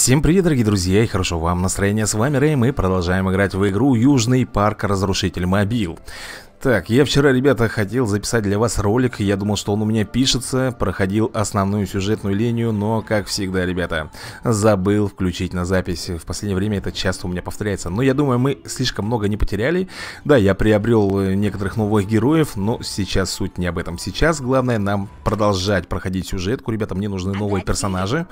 Всем привет, дорогие друзья, и хорошо вам настроения. С вами Рэй, мы продолжаем играть в игру Южный парк Разрушитель Мобил. Так, я вчера, ребята, хотел записать для вас ролик, я думал, что он у меня пишется, проходил основную сюжетную линию, но, как всегда, ребята, забыл включить на запись. В последнее время это часто у меня повторяется, но я думаю, мы слишком много не потеряли. Да, я приобрел э, некоторых новых героев, но сейчас суть не об этом. Сейчас главное нам продолжать проходить сюжетку, ребята, мне нужны новые персонажи.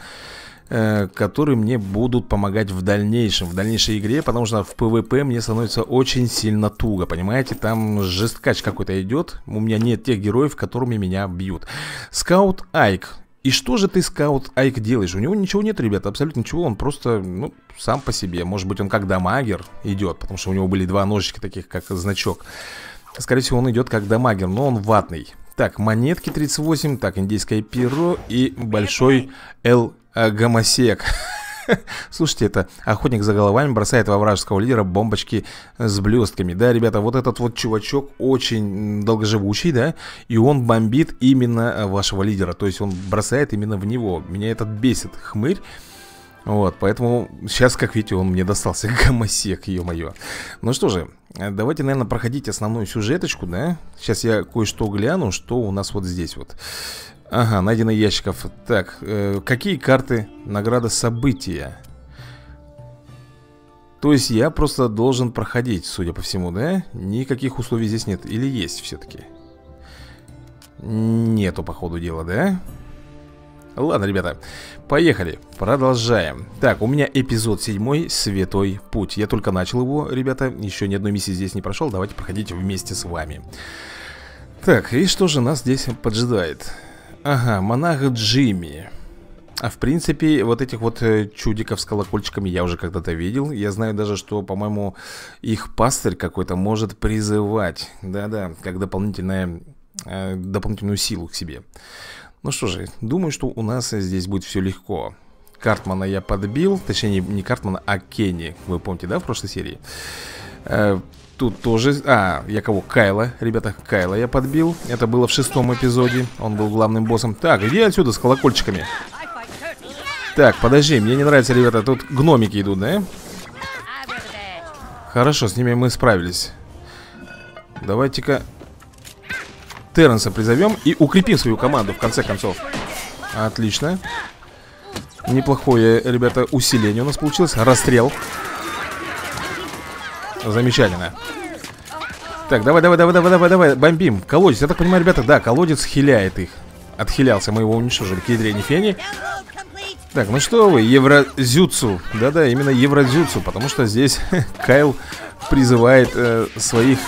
Э, которые мне будут помогать в дальнейшем, в дальнейшей игре, потому что в PvP мне становится очень сильно туго, понимаете? Там жесткач какой-то идет, у меня нет тех героев, которыми меня бьют. Scout Ike. И что же ты, Scout Ike, делаешь? У него ничего нет, ребята, абсолютно ничего, он просто, ну, сам по себе. Может быть, он как damager идет, потому что у него были два ножичка таких, как значок. Скорее всего, он идет как damager, но он ватный. Так, монетки 38, так, индийское перо и большой Л э, гомосек. Слушайте, это охотник за головами бросает во вражеского лидера бомбочки с блестками. Да, ребята, вот этот вот чувачок очень долгоживущий, да, и он бомбит именно э, вашего лидера. То есть он бросает именно в него. Меня этот бесит хмырь. Вот, поэтому сейчас, как видите, он мне достался гомосек, ё-моё Ну что же, давайте, наверное, проходить основную сюжеточку, да Сейчас я кое-что гляну, что у нас вот здесь вот Ага, найдено ящиков Так, э, какие карты награда события? То есть я просто должен проходить, судя по всему, да? Никаких условий здесь нет Или есть все-таки? Нету, по ходу дела, да? Ладно, ребята, поехали, продолжаем Так, у меня эпизод 7 Святой Путь Я только начал его, ребята, еще ни одной миссии здесь не прошел Давайте проходить вместе с вами Так, и что же нас здесь поджидает? Ага, монах Джимми. А в принципе, вот этих вот э, чудиков с колокольчиками я уже когда-то видел. Я знаю даже, что, по-моему, их пастырь какой-то может призывать Да-да, как дополнительная, э, дополнительную силу к себе. Ну что же, думаю, что у нас здесь будет все легко. Картмана я подбил, точнее не Картмана, а Кенни. Вы помните, да, в прошлой серии? Э, Тут тоже... А, я кого? Кайла, ребята, Кайла я подбил. Это было в шестом эпизоде. Он был главным боссом. Так, иди отсюда с колокольчиками. Так, подожди, мне не нравится, ребята Тут гномики идут, да? Хорошо, с ними мы справились. Давайте-ка Терренса призовем И укрепим свою команду, в конце концов. Отлично. Неплохое, ребята, усиление у нас получилось. Расстрел Замечательно. Так, давай, давай, давай, давай, давай, давай Бомбим, колодец, я так понимаю, ребята, да, колодец хиляет их. Отхилялся, мы его уничтожили. К ядре фени. Так, ну что вы, евразюцу Да-да, именно евразюцу Потому что здесь Кайл призывает э, своих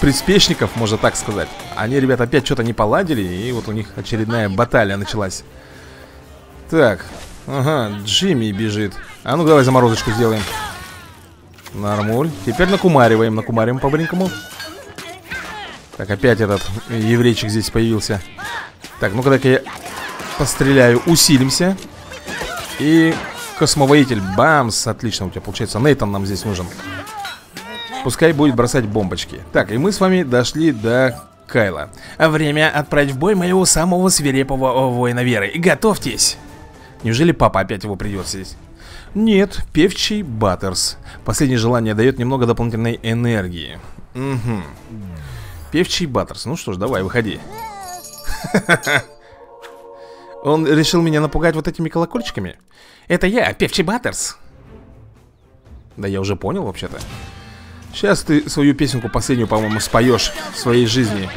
приспешников, можно так сказать. Они, ребята, опять что-то не поладили И вот у них очередная баталия началась. Так, ага, Джимми бежит. А ну давай заморозочку сделаем Нормуль. Теперь накумариваем, накумариваем по-бренькому. Так, опять этот еврейчик здесь появился. Так, ну-ка ка я постреляю. Усилимся. И космовоитель. Бамс. Отлично у тебя получается. Нейтан нам здесь нужен. Пускай будет бросать бомбочки. Так, и мы с вами дошли до Кайла. Время отправить в бой моего самого свирепого воина веры. Готовьтесь. Неужели папа опять его придется здесь? Нет, певчий Баттерс. Последнее желание дает немного дополнительной энергии. Угу Певчий Баттерс, ну что ж, давай, выходи. Он решил меня напугать вот этими колокольчиками? Это я, певчий Баттерс. Да я уже понял вообще-то. Сейчас ты свою песенку последнюю, по-моему, споешь в своей жизни.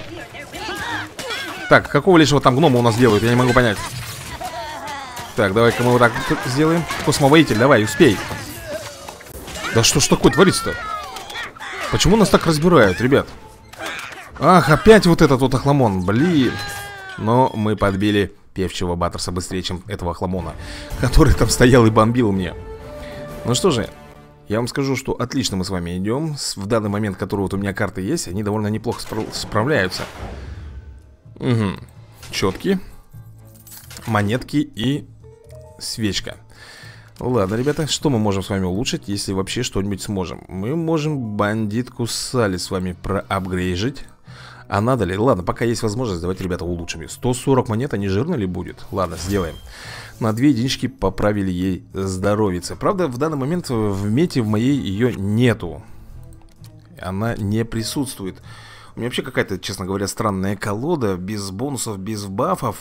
Так, какого лишнего там гнома у нас делают, я не могу понять так, давай-ка мы вот так сделаем. Космовоитель, давай, успей. Да что ж такое творится-то? Почему нас так разбирают, ребят? Ах, опять вот этот вот охламон, блин. Но мы подбили певчего Баттерса быстрее, чем этого охламона Который там стоял и бомбил мне. Ну что же, я вам скажу, что отлично мы с вами идем. В данный момент, который вот у меня карты есть Они довольно неплохо спра справляются. Угу, четкие Монетки и свечка. Ладно, ребята, что мы можем с вами улучшить, если вообще что-нибудь сможем? Мы можем бандитку Сали с вами проапгрейжить. А надо ли? Ладно, пока есть возможность, давайте, ребята, улучшим ее 140 монет, а не жирно ли будет? Ладно, сделаем. На две единички поправили ей здоровице Правда, в данный момент в мете в моей ее нету. Она не присутствует. У меня вообще какая-то, честно говоря, странная колода Без бонусов, без бафов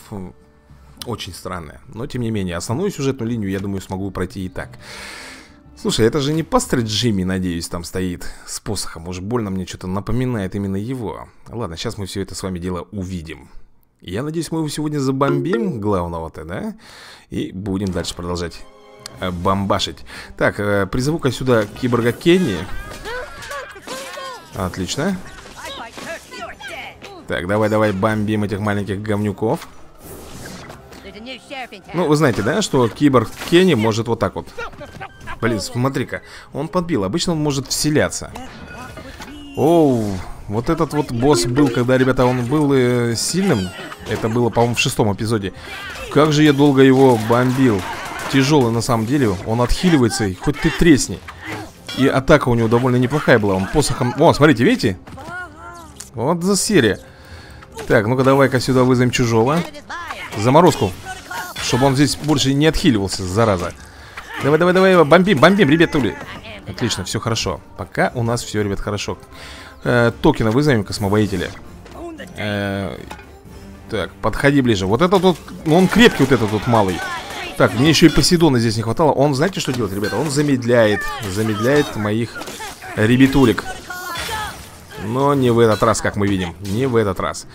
Очень странная Но, тем не менее, основную сюжетную линию, я думаю, смогу пройти и так Слушай, это же не пастор Джимми, надеюсь, там стоит с посохом. Уж больно мне что-то напоминает именно его. Ладно, сейчас мы все это с вами дело увидим. Я надеюсь, мы его сегодня забомбим, главного-то, да? И будем дальше продолжать э, бомбашить. Так, э, призову-ка сюда киборга Кенни. Отлично. Так, давай-давай бомбим этих маленьких говнюков. Ну, вы знаете, да, что киборг Кенни может вот так вот. Блин, смотри-ка, он подбил. Обычно он может вселяться. Оу, вот этот вот босс был, когда, ребята, он был э, сильным. Это было, по-моему, в шестом эпизоде. Как же я долго его бомбил. Тяжелый, на самом деле. Он отхиливается, и хоть ты тресни. И атака у него довольно неплохая была. Он посохом... О, смотрите, видите? Вот за серия. Так, ну-ка давай-ка сюда вызовем чужого. Заморозку Чтобы он здесь больше не отхиливался, зараза Давай, давай, давай, бомбим, бомбим, ребят, тули. Отлично, все хорошо. Пока у нас все, ребят, хорошо. Э, токена вызовем космовоителя. Э, так, подходи ближе. Вот этот вот, ну он крепкий, вот этот вот малый. Так, мне еще и Посейдона здесь не хватало. Он, знаете, что делает, ребята? Он замедляет, замедляет моих ребятулек. Но не в этот раз, как мы видим. Не в этот раз.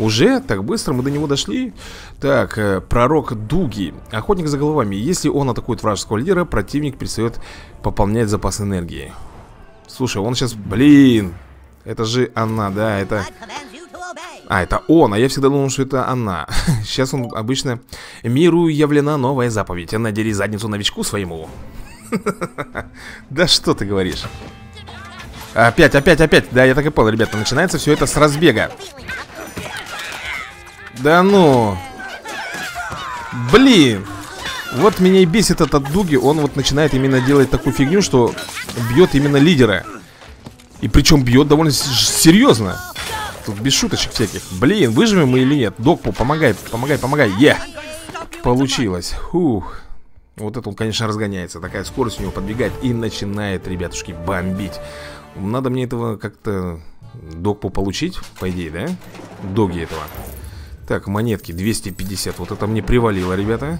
Уже? Так быстро мы до него дошли? Так, э, пророк Дуги. Охотник за головами. Если он атакует вражеского лидера, противник перестает пополнять запас энергии. Слушай, он сейчас... Блин! Это же она, да, это... А, это он, а я всегда думал, что это она. Сейчас он обычно Миру явлена новая заповедь. Надери задницу новичку своему Да что ты говоришь? Опять, опять, опять. Да, я так и понял, ребята Начинается все это с разбега да ну! Блин! Вот меня и бесит этот Дуги Он вот начинает именно делать такую фигню, что Бьет именно лидера. И причем бьет довольно серьезно Тут без шуточек всяких. Блин, выживем мы или нет? Докпу, помогай, помогай, помогай. Е! Yeah. Получилось. Фух. Вот это он, конечно, разгоняется. Такая скорость у него подбегает И начинает, ребятушки, бомбить. Надо мне этого как-то Докпу получить, по идее, да? Доги этого так, монетки 250 Вот это мне привалило, ребята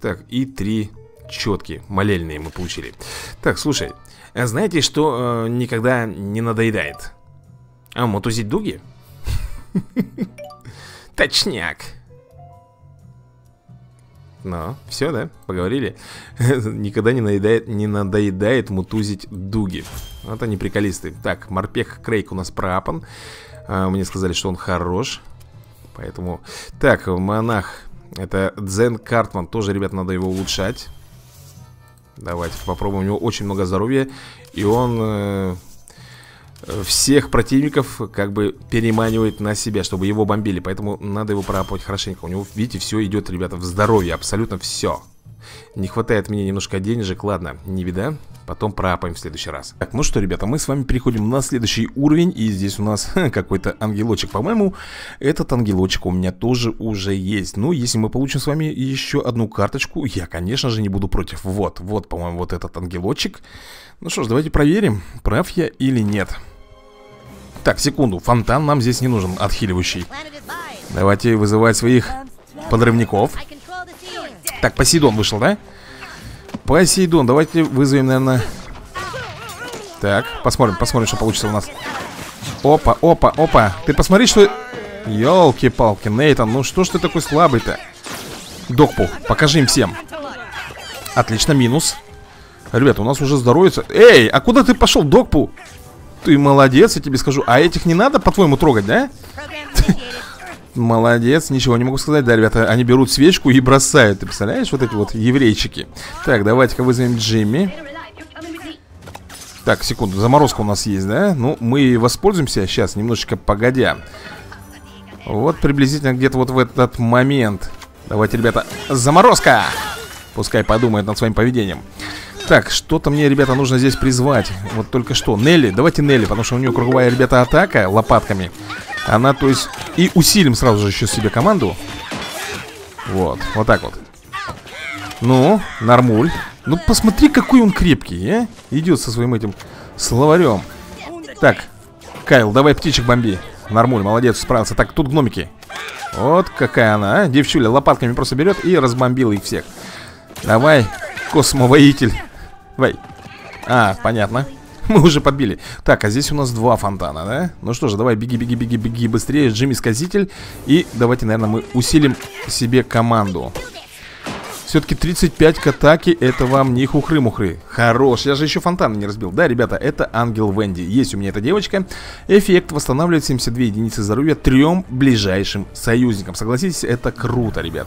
Так, и три четки Молельные мы получили Так, слушай а Знаете, что э, никогда не надоедает? А, мотузить дуги? Точняк ну, все, да? Поговорили? Никогда не надоедает, не надоедает мутузить дуги. Вот они приколисты. Так, морпех Крейк у нас проапан. А, мне сказали, что он хорош. Поэтому... Так, монах. Это Дзен Картман. Тоже, ребят, надо его улучшать. Давайте попробуем. У него очень много здоровья. И он... Э, всех противников как бы переманивает на себя, чтобы его бомбили. Поэтому надо его пропать хорошенько. У него, видите, все идет, ребята, в здоровье. Абсолютно все. Не хватает мне немножко денежек, ладно, не беда. Потом пропаем в следующий раз. Так, ну что, ребята, мы с вами переходим на следующий уровень. И здесь у нас какой-то ангелочек. По-моему, этот ангелочек у меня тоже уже есть. Ну, если мы получим с вами еще одну карточку Я, конечно же, не буду против. Вот, вот, по-моему, вот этот ангелочек. Ну что ж, давайте проверим, прав я или нет. Так, секунду, фонтан нам здесь не нужен, отхиливающий. Давайте вызывать своих подрывников так, Посейдон вышел, да? Посейдон, давайте вызовем, наверное Так, посмотрим, посмотрим, что получится у нас Опа, опа, опа Ты посмотри, что... Ёлки-палки, Нейтан, ну что ж ты такой слабый-то? Докпу, покажи им всем Отлично, минус Ребята, у нас уже здоровится Эй, а куда ты пошел, Докпу? Ты молодец, я тебе скажу А этих не надо, по-твоему, трогать, да? Молодец, ничего не могу сказать, да, ребята Они берут свечку и бросают, ты представляешь, вот эти вот еврейчики. Так, давайте-ка вызовем Джимми. Так, секунду, заморозка у нас есть, да? Ну, мы воспользуемся сейчас, немножечко погодя. Вот приблизительно где-то вот в этот момент. Давайте, ребята, заморозка! Пускай подумает над своим поведением. Так, что-то мне, ребята, нужно здесь призвать. Вот только что. Нелли, давайте Нелли Потому что у нее круговая, ребята, атака лопатками Она, то есть, и усилим сразу же еще себе команду. Вот, вот так вот. Ну, нормуль. Ну, посмотри, какой он крепкий, а Идет со своим этим словарем. Так, Кайл, давай птичек бомби. Нормуль, молодец, справился. Так, тут гномики. Вот какая она, а? Девчуля лопатками просто берет и разбомбила их всех. Давай, космовоитель. Давай. А, понятно Мы уже подбили Так, а здесь у нас два фонтана, да? Ну что же, давай, беги, беги, беги, беги быстрее Джимми Сказитель И давайте, наверное, мы усилим себе команду. Все-таки 35 к атаке Это вам не хухры-мухры. Хорош, я же еще фонтан не разбил. Да, ребята, это Ангел Венди. Есть у меня эта девочка. Эффект восстанавливает 72 единицы здоровья Трем ближайшим союзникам. Согласитесь, это круто, ребят.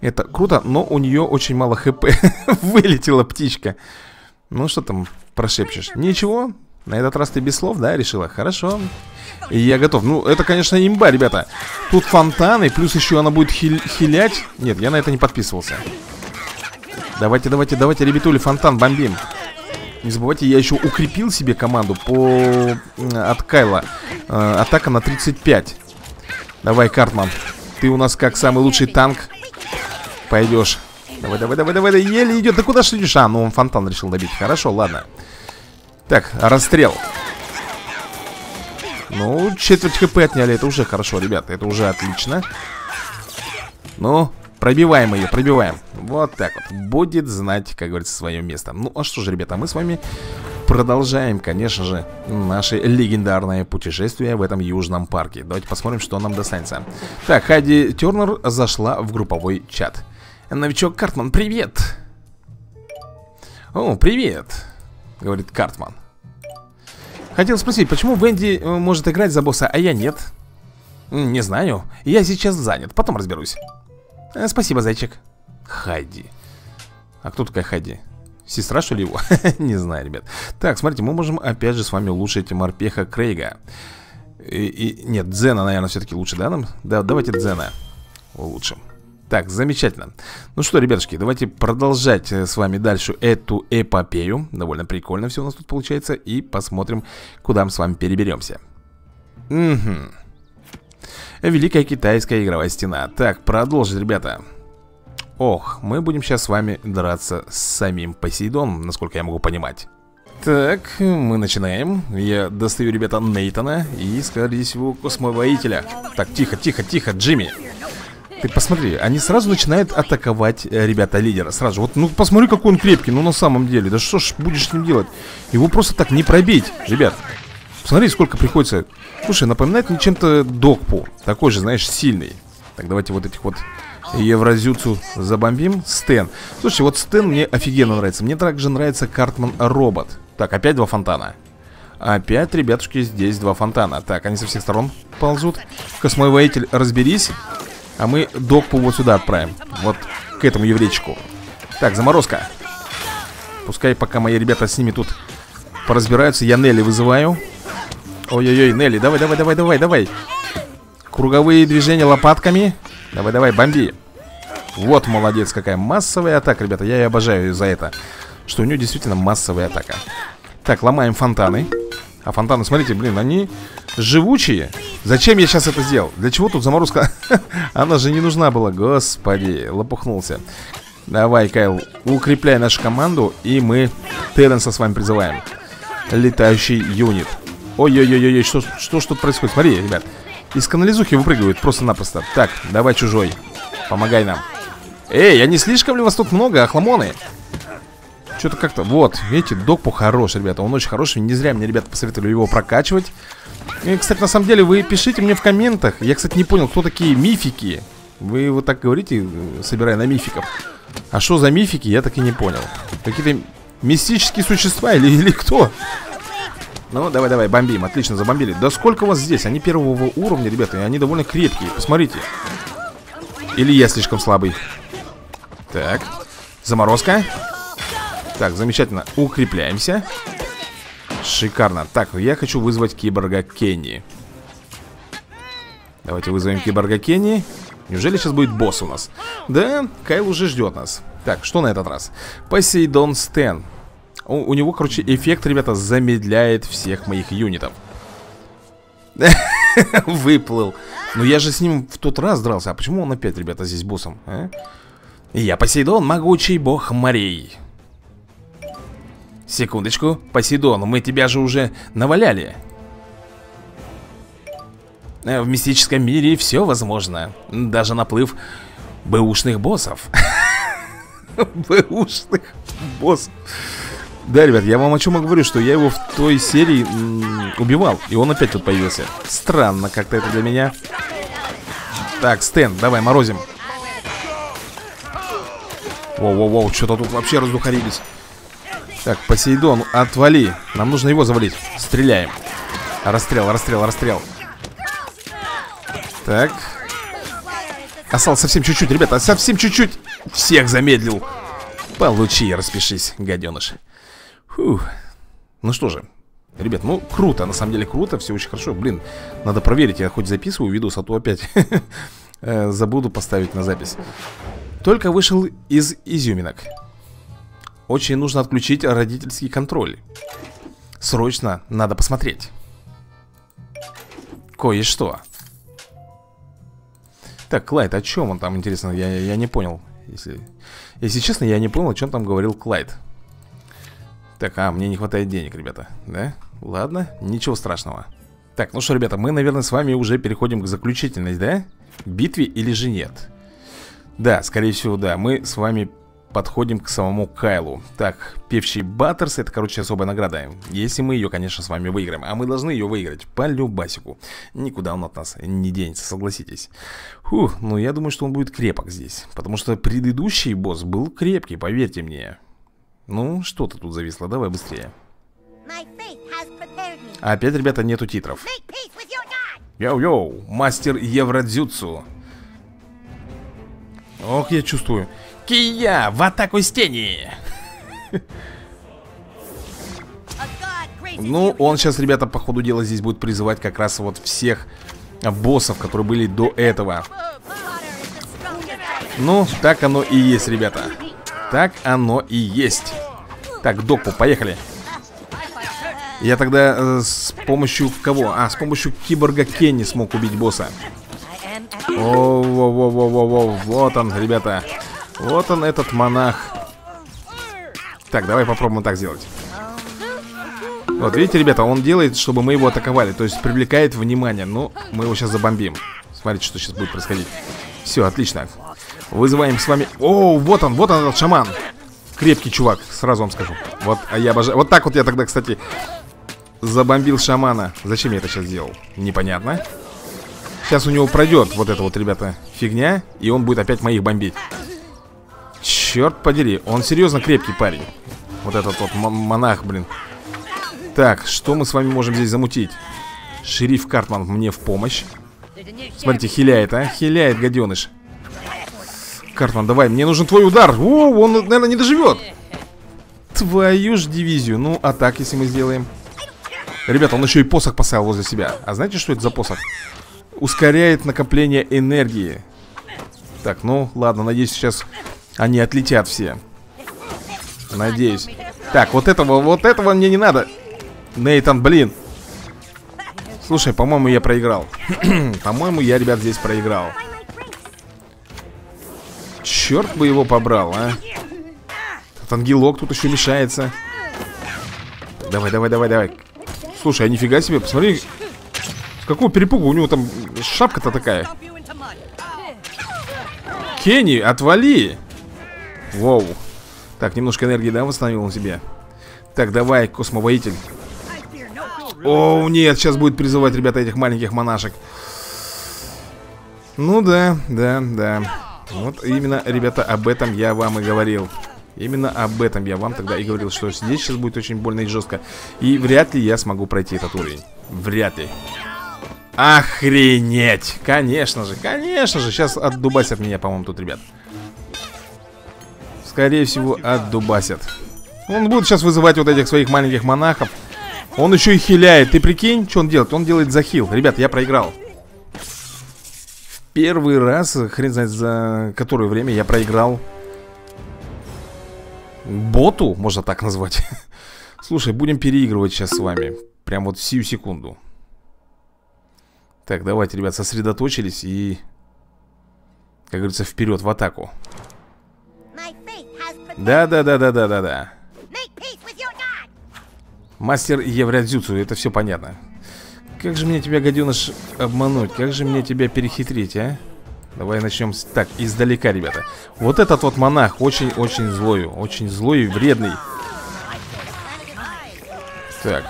Это круто, но у нее очень мало хп. Вылетела птичка Ну что там прошепчешь? Ничего, на этот раз ты без слов, да, решила? Хорошо. Я готов. Ну, это, конечно, имба, ребята. Тут фонтаны, плюс еще она будет хиль хилять. Нет, я на это не подписывался. Давайте, давайте, давайте, ребятули, фонтан бомбим. Не забывайте, я еще укрепил себе команду по... от Кайла. Э, атака на 35. Давай, Картман. Ты у нас как самый лучший танк. Пойдешь. Давай, давай, давай, давай, еле идет. Да куда ж идешь? А, ну он фонтан решил добить. Хорошо, ладно. Так, расстрел. Ну, четверть хп отняли, это уже хорошо, ребята. Это уже отлично. Ну, пробиваем ее, пробиваем. Вот так вот, будет знать, как говорится, свое место. Ну, а что же, ребята, мы с вами продолжаем, конечно же, наше легендарное путешествие в этом южном парке. Давайте посмотрим, что нам достанется. Так, Хайди Тернер зашла в групповой чат Новичок Картман, привет! О, привет! Говорит Картман Хотел спросить, почему Венди э, может играть за босса, а я нет? Не знаю, я сейчас занят, потом разберусь э, Спасибо, зайчик Хайди А кто такая Хайди? Сестра, что ли, его? Не знаю, ребят Так, смотрите, мы можем опять же с вами улучшить морпеха Крейга и, и, Нет, Дзена, наверное, все-таки лучше, да, нам? Да, давайте Дзена улучшим так, замечательно. Ну что, ребятушки, давайте продолжать э, с вами дальше эту эпопею. Довольно прикольно все у нас тут получается И посмотрим, куда мы с вами переберемся Угу Великая китайская игровая стена. Так, продолжить, ребята. Ох, мы будем сейчас с вами драться с самим Посейдоном, насколько я могу понимать. Так, мы начинаем. Я достаю, ребята, Нейтана И, скорее всего, космовоителя. Так, тихо, тихо, тихо, Джимми ты посмотри, они сразу начинают атаковать э, ребята лидера Сразу вот, ну посмотри, какой он крепкий, ну на самом деле. Да что ж будешь с ним делать? Его просто так не пробить, ребят. Посмотри, сколько приходится. Слушай, напоминает мне чем-то Докпу Такой же, знаешь, сильный. Так, давайте вот этих вот Евразюцу забомбим. Стен Слушайте, вот Стен мне офигенно нравится. Мне также нравится Картман Робот. Так, опять два фонтана. Опять, ребятушки, здесь два фонтана. Так, они со всех сторон ползут. Космой воитель, разберись а мы докпу вот сюда отправим. Вот к этому еврейчику. Так, заморозка. Пускай пока мои ребята с ними тут поразбираются Я Нелли вызываю. Ой-ой-ой, Нелли, давай, давай, давай, давай, давай. Круговые движения лопатками. Давай, давай, бомби. Вот молодец, какая массовая атака, ребята. Я и обожаю за это Что у нее действительно массовая атака. Так, ломаем фонтаны А фонтаны, смотрите, блин, они живучие Зачем я сейчас это сделал? Для чего тут заморозка? Она же не нужна была, господи, лопухнулся Давай, Кайл, укрепляй нашу команду И мы Терренса с вами призываем Летающий юнит Ой-ой-ой-ой, что, что ж тут происходит? Смотри, ребят Из канализухи выпрыгивают просто-напросто Так, давай, чужой Помогай нам Эй, а не слишком ли вас тут много, охламоны? Что-то как-то, вот, видите, Докпу хорош, ребята Он очень хороший, не зря мне ребята посоветовали его прокачивать. И, кстати, на самом деле, вы пишите мне в комментах Я, кстати, не понял, кто такие мифики? Вы вот так говорите, собирая на мификов. А что за мифики, я так и не понял. Какие-то мистические существа или, или кто? Ну, давай, давай, бомбим, отлично, забомбили. Да сколько у вас здесь? Они первого уровня, ребята, и они довольно крепкие Посмотрите. Или я слишком слабый? Так, заморозка Так, замечательно, укрепляемся Шикарно. Так, я хочу вызвать киборга Кенни. Давайте вызовем киборга Кенни. Неужели сейчас будет босс у нас? Да, Кайл уже ждет нас. Так, что на этот раз? Посейдон Стен. У, у него, короче, эффект, ребята, замедляет всех моих юнитов. Выплыл. Но я же с ним в тот раз дрался. А почему он опять, ребята, здесь боссом? А? Я Посейдон, могучий бог морей. Секундочку, Посейдон, мы тебя же уже наваляли. Э, в мистическом мире все возможно. Даже наплыв бэушных боссов. Бэушных боссов. Да, ребят, я вам о чем говорю, что я его в той серии убивал, и он опять тут появился. Странно как-то это для меня. Так, Стэн, давай, морозим. Воу-воу-воу, что-то тут вообще раздухарились. Так, Посейдон, отвали. Нам нужно его завалить. Стреляем. Расстрел, расстрел, расстрел. Так. Осталось совсем чуть-чуть, ребята, совсем чуть-чуть. Всех замедлил. Получи, распишись, гаденыш. Фух. Ну что же, ребят, ну круто, на самом деле круто, все очень хорошо. Блин, надо проверить, я хоть записываю видос, а то опять э, забуду поставить на запись. Только вышел из изюминок. Очень нужно отключить родительский контроль. Срочно надо посмотреть. Кое-что. Так, Клайд, о чем он там, интересно? Я, я не понял. Если, если честно, я не понял, о чем там говорил Клайд. Так, а, мне не хватает денег, ребята Да? Ладно, ничего страшного Так, ну что, ребята, мы, наверное, с вами уже переходим к заключительной, да? Битве или же нет? Да, скорее всего, да Мы с вами подходим к самому Кайлу Так, певчий Баттерс, это, короче, особая награда Если мы ее, конечно, с вами выиграем А мы должны ее выиграть по любасику Никуда он от нас не денется, согласитесь Фух, ну я думаю, что он будет крепок здесь Потому что предыдущий босс был крепкий, поверьте мне ну, что ты тут зависло? Давай быстрее. Опять, ребята, нету титров. Йоу-йоу, мастер Евродзюцу. Ох, я чувствую. Кия, в атаку с тени! Ну, он сейчас, ребята, по ходу дела здесь будет призывать как раз вот всех боссов, которые были до этого. Ну, так оно и есть, ребята. Так оно и есть Так, Докпу, поехали Я тогда э, с помощью кого? А, с помощью киборга Кенни смог убить босса о, во, во, во, во, во, Вот он, ребята Вот он, этот монах. Так, давай попробуем так сделать. Вот, видите, ребята, он делает, чтобы мы его атаковали То есть привлекает внимание. Ну, мы его сейчас забомбим. Смотрите, что сейчас будет происходить. Все, отлично. Вызываем с вами... О, вот он, вот он этот шаман. Крепкий чувак, сразу вам скажу. Вот, а я обожаю... Вот так вот я тогда, кстати, забомбил шамана. Зачем я это сейчас сделал? Непонятно. Сейчас у него пройдет вот эта вот, ребята, фигня И он будет опять моих бомбить Черт подери, он серьезно крепкий парень. Вот этот вот монах, блин. Так, что мы с вами можем здесь замутить? Шериф Картман мне в помощь. Смотрите, хиляет, а? Хиляет, гаденыш. Картман, давай, мне нужен твой удар. О, он, наверное, не доживет. Твою ж дивизию. Ну, а так, если мы сделаем. Ребята, он еще и посох поставил возле себя. А знаете, что это за посох? Ускоряет накопление энергии. Так, ну, ладно, надеюсь, сейчас они отлетят все. Надеюсь. Так, вот этого, вот этого мне не надо. Нейтан, блин. Слушай, по-моему, я проиграл. По-моему, я, ребят, здесь проиграл. Черт бы его побрал, а. Этот ангелок тут еще мешается. Давай, давай, давай, давай. Слушай, а нифига себе, посмотри С какого перепугу у него там шапка-то такая. Кенни, отвали Воу. Так, немножко энергии, да, восстановил он себе? Так, давай, космовоитель. О, нет, сейчас будет призывать, ребята, этих маленьких монашек. Ну да, да, да. Вот именно, ребята, об этом я вам и говорил. Именно об этом я вам тогда и говорил Что здесь сейчас будет очень больно и жестко. И вряд ли я смогу пройти этот уровень. Вряд ли. Охренеть! Конечно же, конечно же. Сейчас отдубасят меня, по-моему, тут, ребят Скорее всего, отдубасят. Он будет сейчас вызывать вот этих своих маленьких монахов. Он еще и хиляет. Ты прикинь, что он делает? Он делает захил Ребят, я проиграл. Первый раз, хрен знает за которое время я проиграл Боту, можно так назвать. Слушай, будем переигрывать сейчас с вами. Прям вот сию секунду. Так, давайте, ребят, сосредоточились и... Как говорится, вперед в атаку. Да-да-да-да-да-да-да. Мастер Евродзюцу, это все понятно. Как же мне тебя, гаденыш, обмануть? Как же мне тебя перехитрить, а? Давай начнем с... Так, издалека, ребята Вот этот вот монах очень-очень злой Очень злой и вредный Так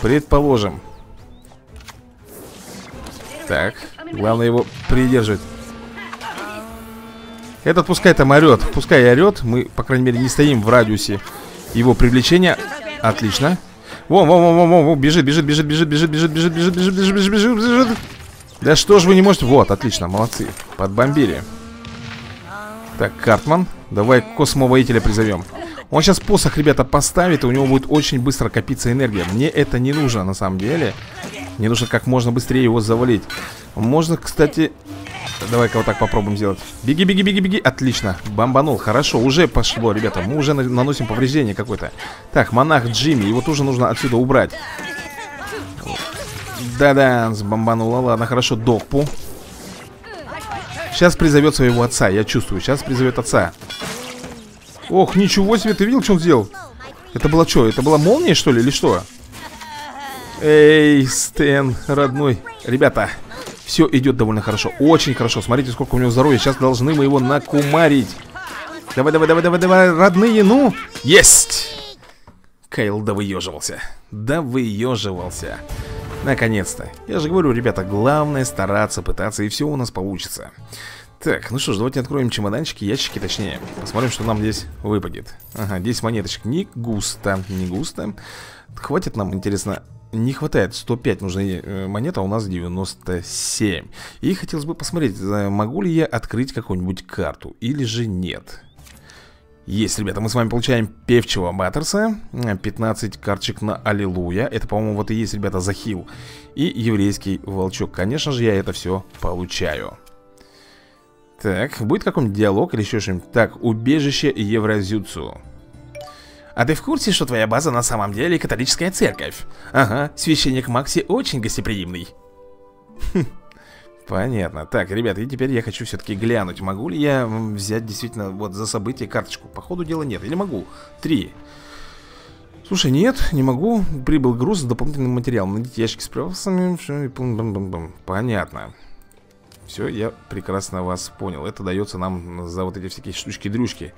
Предположим Так, главное его придерживать Этот пускай там орет Пускай орет, мы, по крайней мере, не стоим в радиусе Его привлечения Отлично Вон, вон, вон, вон, вон, бежит, бежит, бежит, бежит, бежит, бежит, бежит, бежит, бежит, бежит, бежит, бежит, бежит. Да что ж вы не можете... Вот, отлично, молодцы. Подбомбили. Так, Картман. Давай космовоителя призовем. Он сейчас посох, ребята, поставит, и у него будет очень быстро копиться энергия. Мне это не нужно, на самом деле. Мне нужно как можно быстрее его завалить. Можно, кстати... Давай-ка вот так попробуем сделать. Беги, беги, беги, беги. Отлично. Бомбанул. Хорошо, уже пошло, ребята. Мы уже наносим повреждение какое-то. Так, монах Джимми. Его тоже нужно отсюда убрать. Да-да, сбомбанула. Ладно, хорошо, Докпу. Сейчас призовет своего отца, я чувствую. Сейчас призовет отца. Ох, ничего себе, ты видел, что он сделал? Это было что? Это была молния, что ли, или что? Эй, Стэн, родной. Ребята, все идет довольно хорошо. Очень хорошо. Смотрите, сколько у него здоровья. Сейчас должны мы его накумарить. Давай, давай, давай, давай, давай, родные, ну. Есть! Кайл да выеживался. Да выеживался. Наконец-то. Я же говорю, ребята, главное стараться, пытаться, и все у нас получится. Так, ну что ж, давайте откроем чемоданчики, ящики точнее. Посмотрим, что нам здесь выпадет. Ага, 10 монеточек. Не густо, не густо. Хватит нам, интересно, не хватает 105 нужны э, монет, а у нас 97 И хотелось бы посмотреть, э, могу ли я открыть какую-нибудь карту Или же нет. Есть, ребята, мы с вами получаем певчего Баттерса 15 карточек на Аллилуйя. Это, по-моему, вот и есть, ребята, Захил И еврейский волчок. Конечно же, я это все получаю. Так, будет какой-нибудь диалог или еще что-нибудь? Так, убежище Евразюцу а ты в курсе, что твоя база на самом деле католическая церковь? Ага, священник Макси очень гостеприимный хм. Понятно. Так, ребята, и теперь я хочу все-таки глянуть. Могу ли я взять действительно вот за событие карточку? По ходу дела нет. Или могу? Три. Слушай, нет, не могу. Прибыл груз с дополнительным материалом. Найдите ящики с припасами. Понятно. Все, я прекрасно вас понял. Это дается нам за вот эти всякие штучки-дрюшки.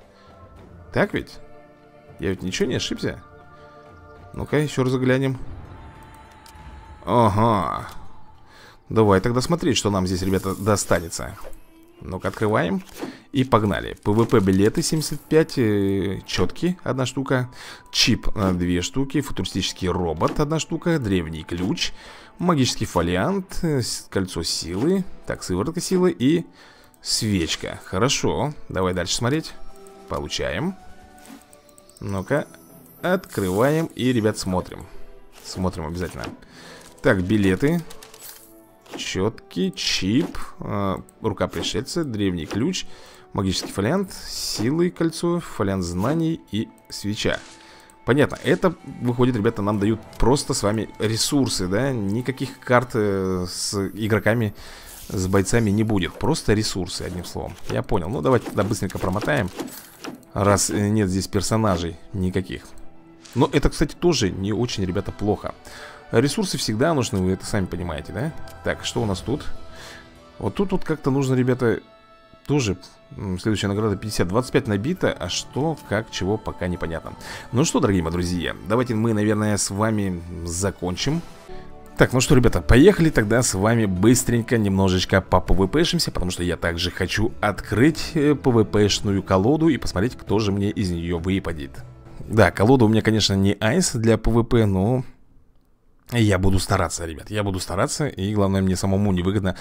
Так ведь? Я ведь ничего не ошибся? Ну-ка, еще раз заглянем. Ага. Давай тогда смотреть, что нам здесь, ребята, достанется. Ну-ка, открываем. И погнали. PvP билеты 75 э, Четки, одна штука. Чип, э, две штуки. Футуристический робот, одна штука. Древний ключ. Магический фолиант э, Кольцо силы. Так, сыворотка силы и свечка. Хорошо, давай дальше смотреть. Получаем Ну-ка, открываем И, ребят, смотрим Смотрим обязательно Так, билеты Четкий, чип, э, рука пришельца, древний ключ, магический фолиант, силы кольцо, фолиант знаний и свеча. Понятно, это, выходит, ребята, нам дают просто с вами ресурсы, да? Никаких карт э, с игроками, с бойцами не будет. Просто ресурсы, одним словом. Я понял. Ну, давайте тогда быстренько промотаем. Раз нет здесь персонажей никаких. Но это, кстати, тоже не очень, ребята, плохо. Ресурсы всегда нужны, вы это сами понимаете, да? Так, что у нас тут? Вот тут вот как-то нужно, ребята, тоже Следующая награда 50, 25 набито А что, как, чего, пока непонятно Ну что, дорогие мои друзья Давайте мы, наверное, с вами закончим так, ну что, ребята, поехали тогда с вами быстренько немножечко по ПВПшимся Потому что я также хочу открыть э, ПВПшную колоду И посмотреть, кто же мне из нее выпадет. Да, колода у меня, конечно, не ice для PvP, но я буду стараться, ребят, я буду стараться И главное, мне самому невыгодно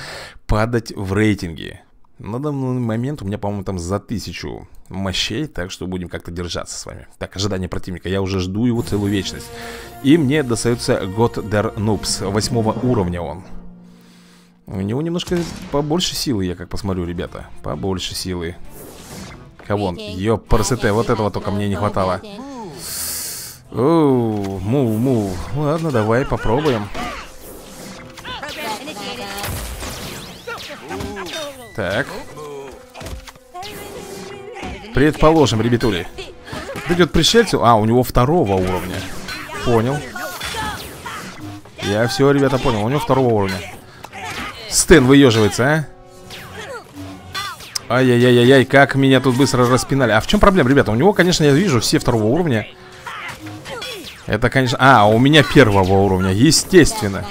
падать в рейтинге На данный момент у меня, по-моему, там за тысячу мощей Так что будем как-то держаться с вами. Так, ожидание противника, я уже жду его целую вечность. И мне достается God Der Noobs, восьмого уровня он. У него немножко побольше силы, я как посмотрю, ребята. Побольше силы. Кого он? Ёпарасете, вот этого только мне не хватало. Оу, мув, мув. Ладно, давай попробуем. Так. Предположим, ребятули. Вот идет пришельцу. А, у него второго уровня. Понял. Я все, ребята, понял. У него второго уровня. Стэн выеживается, а? Ай-яй-яй-яй, как меня тут быстро распинали А в чем проблема, ребята? У него, конечно, я вижу все второго уровня Это, конечно... А, у меня первого уровня, естественно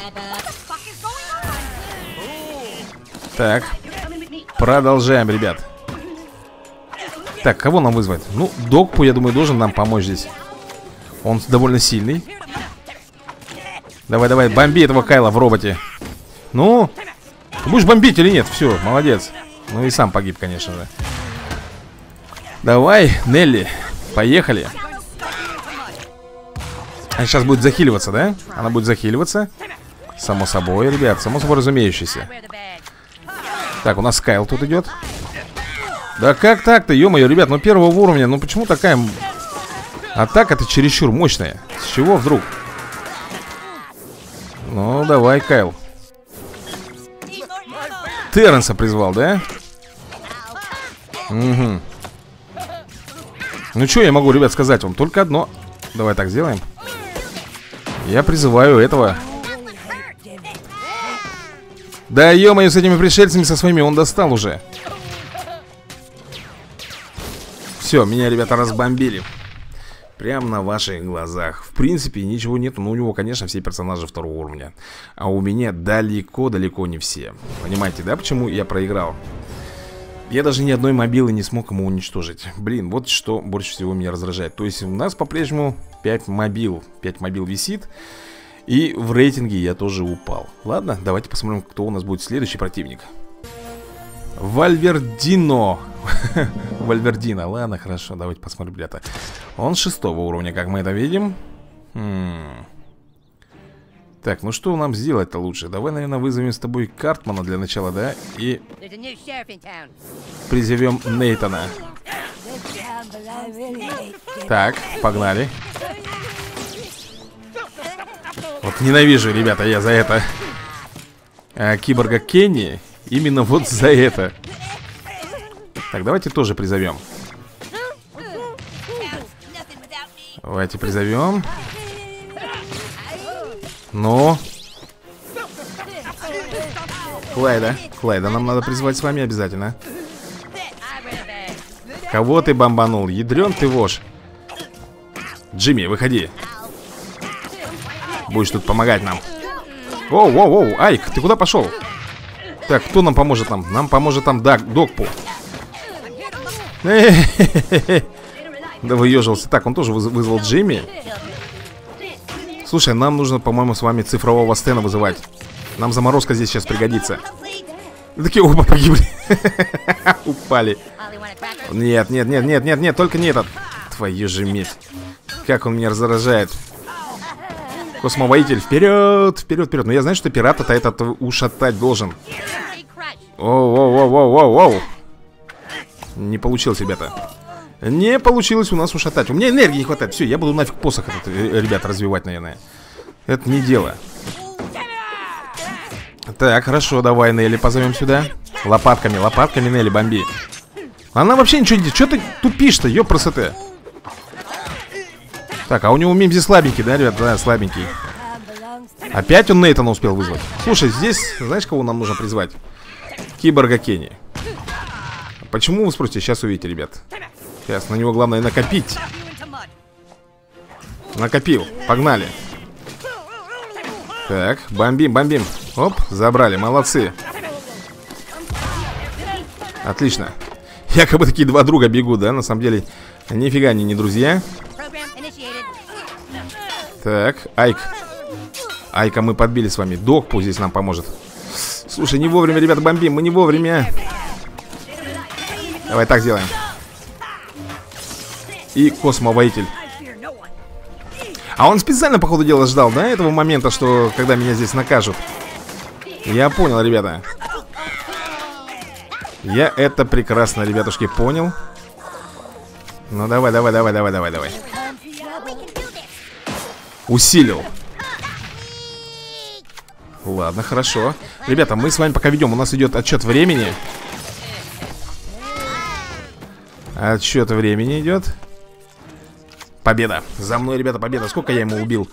Так Продолжаем, ребят. Так, кого нам вызвать? Ну, Докпу, я думаю, должен нам помочь здесь. Он довольно сильный. Давай, давай, бомби этого Кайла в роботе. Ну, будешь бомбить или нет? Все, молодец. Ну и сам погиб, конечно же. Давай, Нелли, поехали. Она сейчас будет захиливаться, да? Она будет захиливаться? Само собой, ребят, само собой разумеющееся Так, у нас Кайл тут идет Да как так-то, ё-моё, ребят, ну первого уровня Ну почему такая атака-то чересчур мощная? С чего вдруг? Ну, давай, Кайл Терренса призвал, да? Угу. Ну что я могу, ребят, сказать вам? Только одно. Давай так сделаем. Я призываю этого. Да ё-моё, с этими пришельцами со своими он достал уже. Все, меня, ребята, разбомбили. Прямо на ваших глазах. В принципе, ничего нет Но у него, конечно, все персонажи второго уровня. А у меня далеко-далеко не все. Понимаете, да, почему я проиграл? Я даже ни одной мобилы не смог ему уничтожить. Блин, вот что больше всего меня раздражает. То есть у нас по-прежнему 5 мобил. 5 мобил висит И в рейтинге я тоже упал Ладно, давайте посмотрим, кто у нас будет следующий противник Вальвердино Вальвердина, ладно, хорошо, давайте посмотрим, ребята Он шестого уровня, как мы это видим хм. Так, ну что нам сделать-то лучше? Давай, наверное, вызовем с тобой Картмана для начала, да? И призовем Нейтана. Так, погнали. Вот ненавижу, ребята, я за это. А, киборга Кенни именно вот за это. Так, давайте тоже призовем. Давайте призовем. Ну Клайда, Клайда, нам надо призвать с вами обязательно Кого ты бомбанул? Ядрен ты вож Джимми, выходи Будешь тут помогать нам. Оу, оу, оу, Айк, ты куда пошел? Так, кто нам поможет нам? Нам поможет там Даг, Докпу. Да выежился Так, он тоже вызвал Джимми. Слушай, нам нужно, по-моему, с вами цифрового стена вызывать. Нам заморозка здесь сейчас пригодится. Такие оба погибли Упали. Нет, нет, нет, нет, нет, нет, только не этот. Твою же медь Как он меня раздражает Космоводитель, вперед, вперед, вперед Ну я знаю, что пирата-то этот ушатать должен. Оу-оу-оу-оу-оу Не получилось, ребята. Не получилось у нас ушатать. У меня энергии не хватает. Все, я буду нафиг посох этот, э, ребят, развивать, наверное. Это не дело. Так, хорошо, давай Нелли позовем сюда. Лопатками, лопатками Нелли бомби. Она вообще ничего не делает. Что ты тупишь-то, ёпросоте Так, а у него мимзи слабенький, да, ребят? Да, слабенький. Опять он Нейтана успел вызвать. Слушай, здесь, знаешь, кого нам нужно призвать? Киборга Кенни. Почему, вы спросите, сейчас увидите, ребят. Сейчас, на него главное накопить. Накопил, погнали. Так, бомбим, бомбим. Оп, забрали, молодцы. Отлично. Якобы такие два друга бегут, да, на самом деле Нифига они не друзья Так, Айк Айка мы подбили с вами Докпу здесь нам поможет Слушай, не вовремя, ребята, бомбим Мы не вовремя Давай так сделаем и космовоитель. А он специально, по ходу дела, ждал, да, этого момента, что когда меня здесь накажут? Я понял, ребята. Я это прекрасно, ребятушки, понял. Ну, давай, давай, давай, давай, давай, давай. Усилил. Ладно, хорошо. Ребята, мы с вами пока ведем. У нас идет отчет времени. Отсчет времени идет Победа За мной, ребята, победа Сколько я ему убил?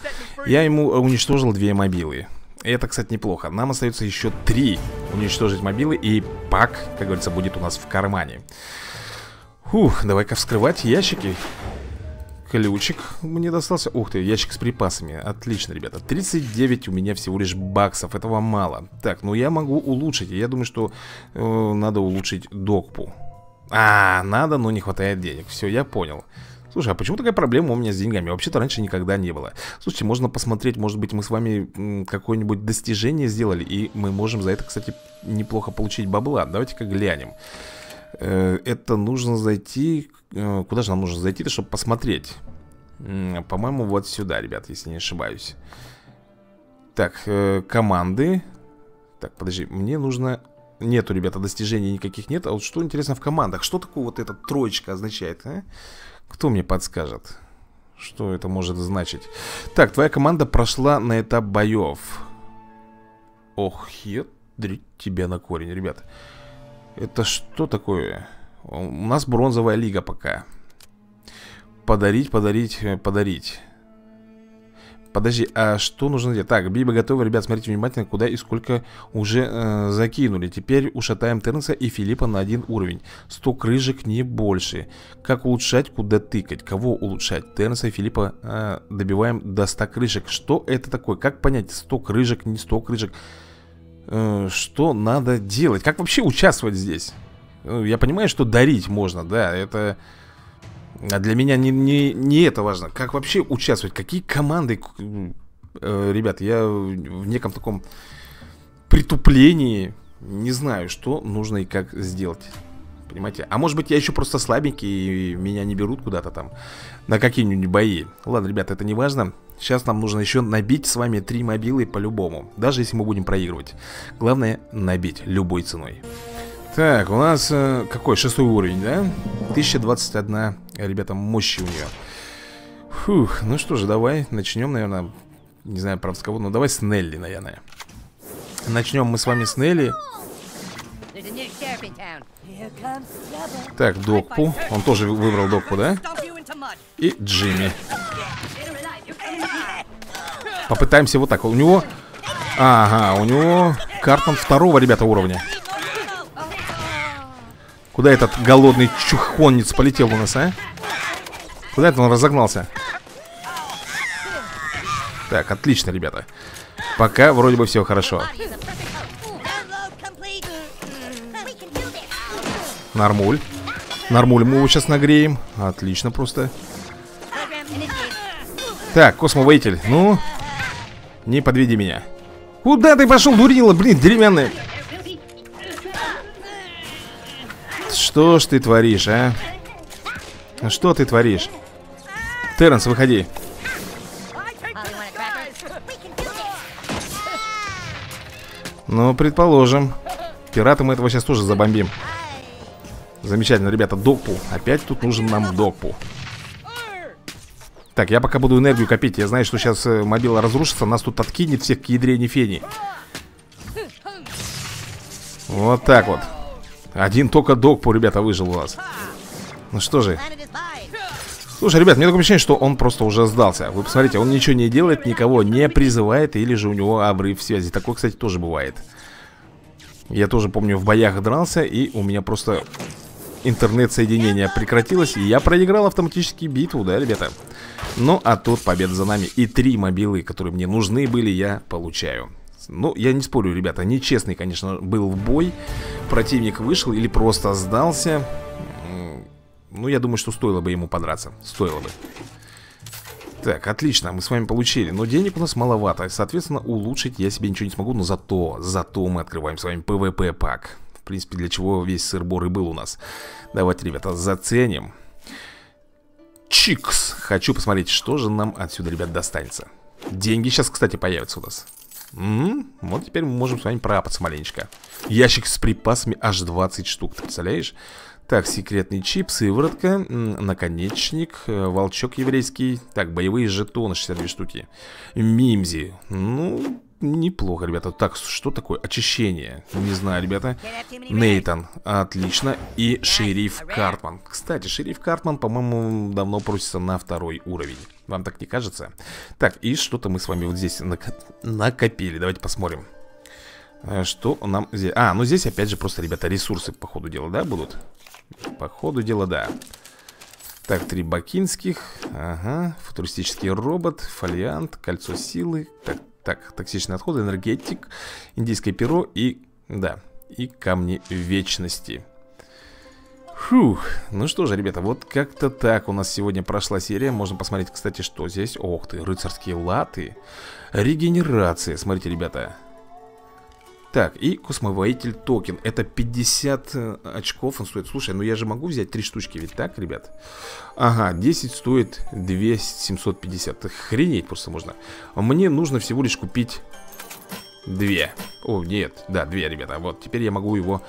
Я ему уничтожил две мобилы Это, кстати, неплохо Нам остается еще три Уничтожить мобилы И пак, как говорится, будет у нас в кармане Фух, давай-ка вскрывать ящики Ключик мне достался. Ух ты, ящик с припасами. Отлично, ребята. 39 у меня всего лишь баксов. Этого мало. Так, ну я могу улучшить. Я думаю, что э, надо улучшить докпу. А, надо, но не хватает денег. Все, я понял. Слушай, а почему такая проблема у меня с деньгами? Вообще-то раньше никогда не было. Слушайте, можно посмотреть, может быть мы с вами какое-нибудь достижение сделали И мы можем за это, кстати, неплохо получить бабла. Давайте-ка глянем. Э, Это нужно зайти куда же нам нужно зайти-то, чтобы посмотреть? По-моему, вот сюда, ребят, если не ошибаюсь Так, э, команды Так, подожди, мне нужно... Нету, ребята, достижений никаких нет А вот что интересно в командах? Что такое вот эта троечка означает, а? Кто мне подскажет? Что это может значить? Так, твоя команда прошла на этап боев Ох, ядрить тебя на корень, ребят Это что такое? У нас бронзовая лига пока Подарить, подарить, э, подарить Подожди, а что нужно делать? Так, Биба готовы, ребят, смотрите внимательно, куда и сколько уже э, закинули Теперь ушатаем Тернса и Филиппа на один уровень 100 крыжек, не больше Как улучшать, куда тыкать? Кого улучшать? Тернса и Филиппа э, добиваем до 100 крыжек Что это такое? Как понять, 100 крыжек, не 100 крыжек? Э, что надо делать? Как вообще участвовать здесь? Ну, я понимаю, что дарить можно, да, это... А для меня не, не, не это важно. Как вообще участвовать? Какие команды? Э, ребят, я в неком таком притуплении не знаю, что нужно и как сделать. Понимаете? А может быть я еще просто слабенький и меня не берут куда-то там на какие-нибудь бои. Ладно, ребят, это не важно. Сейчас нам нужно еще набить с вами три мобилы по-любому. Даже если мы будем проигрывать. Главное набить любой ценой. Так, у нас э, какой? Шестой уровень, да? 1021, ребята, мощи у нее Фух, ну что же, давай начнем, наверное Не знаю, правда, с кого, но давай с Нелли, наверное. Начнем мы с вами с Нелли. Так, Докпу Он тоже выбрал Докпу, да? И Джимми. Попытаемся вот так. У него... Ага, у него Картон второго, ребята, уровня Куда этот голодный чухонец полетел у нас, а? Куда это он разогнался? Так, отлично, ребята. Пока вроде бы все хорошо. Нормуль. Нормуль мы его сейчас нагреем. Отлично просто. Так, космовоитель Ну, не подведи меня. Куда ты пошел, дурила, блин, деревянная Что ж ты творишь, а? Что ты творишь? Терренс, выходи. Ну, предположим. Пираты мы этого сейчас тоже забомбим. Замечательно, ребята, докпу Опять тут нужен нам докпу Так, я пока буду энергию копить. Я знаю, что сейчас э, мобила разрушится Нас тут откинет всех к ядре фени Вот так вот один только Догпу, ребята, выжил у нас Ну что же. Слушай, ребят, мне такое ощущение, что он просто уже сдался. Вы посмотрите, он ничего не делает, никого не призывает Или же у него обрыв связи. Такое, кстати, тоже бывает. Я тоже помню, в боях дрался И у меня просто интернет-соединение прекратилось И я проиграл автоматически битву, да, ребята? Ну, а тут победа за нами. И три мобилы, которые мне нужны были, я получаю ну, я не спорю, ребята, нечестный, конечно, был в бой. Противник вышел или просто сдался. Ну, я думаю, что стоило бы ему подраться. Стоило бы. Так, отлично, мы с вами получили. Но денег у нас маловато. Соответственно, улучшить я себе ничего не смогу Но зато, зато мы открываем с вами PvP пак. В принципе, для чего весь сыр-бор и был у нас. Давайте, ребята, заценим. Чикс. Хочу посмотреть, что же нам отсюда, ребят, достанется. Деньги сейчас, кстати, появятся у нас М -м, вот теперь мы можем с вами проапаться маленечко. Ящик с припасами аж 20 штук, ты представляешь? Так, секретный чип, сыворотка, наконечник, э, волчок еврейский. Так, боевые жетоны 62 штуки. Мимзи, ну, неплохо, ребята. Так, что такое? Очищение. Не знаю, ребята. Нейтан, отлично. И шериф Картман. Кстати, шериф Картман, по-моему, давно просится на второй уровень Вам так не кажется? Так, и что-то мы с вами вот здесь накопили. Давайте посмотрим. Э, Что нам здесь... А, ну здесь опять же просто, ребята, ресурсы по ходу дела, да, будут? По ходу дела, да. Так, три бакинских. Ага, футуристический робот Фолиант, кольцо силы. Так, так, токсичные отходы, энергетик Индийское перо и, да, и камни вечности Фух, ну что же, ребята, вот как-то так у нас сегодня прошла серия. Можно посмотреть, кстати, что здесь. Ох ты, рыцарские латы. Регенерация, смотрите, ребята. Так, и космовоитель токен. Это 50 э, очков он стоит. Слушай, ну я же могу взять три штучки, ведь так, ребят? Ага, 10 стоит 2750 Охренеть просто можно. Мне нужно всего лишь купить Две. О, нет, да, две, ребята. Вот, теперь я могу его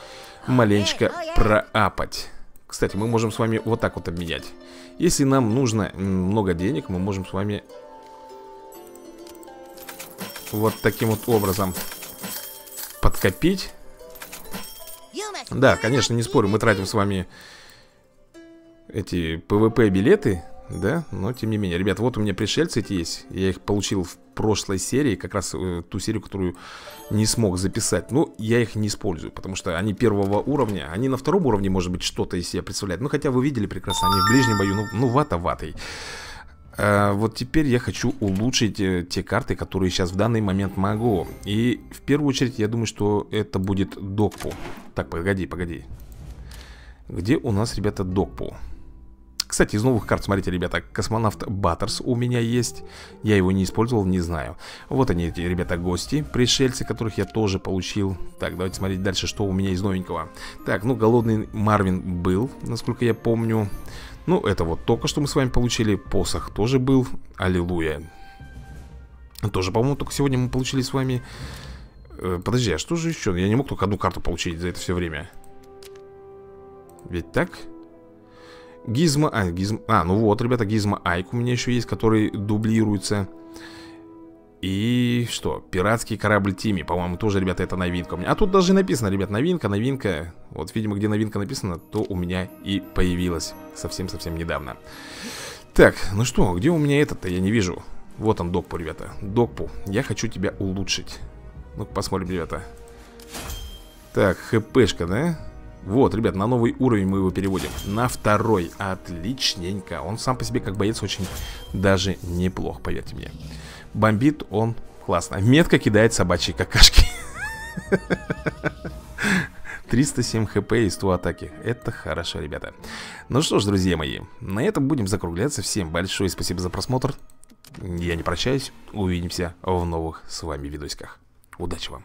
маленечко проапать Кстати, мы можем с вами вот так вот обменять. Если нам нужно много денег Мы можем с вами Вот таким вот образом подкопить. Да, конечно, не спорю, мы тратим с вами эти ПВП-билеты да, но тем не менее. Ребят, вот у меня пришельцы эти есть. Я их получил в прошлой серии Как раз э, ту серию, которую не смог записать. Но я их не использую Потому что они первого уровня Они на втором уровне, может быть, что-то из себя представляют. Ну, хотя вы видели прекрасно Они в ближнем бою, ну, ну вата-ватой. А, вот теперь я хочу улучшить э, те карты, которые сейчас в данный момент могу. И в первую очередь я думаю, что это будет Докпу. Так, погоди, погоди. Где у нас, ребята, Докпу? Кстати, из новых карт, смотрите, ребята, космонавт Баттерс у меня есть. Я его не использовал, не знаю. Вот они, эти, ребята, гости, пришельцы, которых я тоже получил. Так, давайте смотреть дальше, что у меня из новенького. Так, ну, голодный Марвин был, насколько я помню. Ну, это вот только что мы с вами получили. Посох тоже был, аллилуйя. Тоже, по-моему, только сегодня мы получили с вами. Э, Подожди, а что же еще? Я не мог только одну карту получить за это все время. Ведь так? Гизма, а, гизма, а, ну вот, ребята, гизма Айк у меня еще есть, который дублируется и что? Пиратский корабль Тими По-моему, тоже, ребята, это новинка у меня А тут даже написано, ребят, новинка, новинка Вот, видимо, где новинка написана, то у меня и появилась Совсем-совсем недавно Так, ну что, где у меня этот-то? Я не вижу Вот он, Докпу, ребята Докпу, я хочу тебя улучшить ну посмотрим, ребята Так, хпшка, да? Вот, ребят, на новый уровень мы его переводим. На второй, отличненько. Он сам по себе как боец очень даже неплох, поверьте мне. Бомбит он классно. Метко кидает собачьи какашки. 307 хп и 100 атаки. Это хорошо, ребята. Ну что ж, друзья мои На этом будем закругляться. Всем большое спасибо за просмотр. Я не прощаюсь. Увидимся в новых с вами видосиках. Удачи вам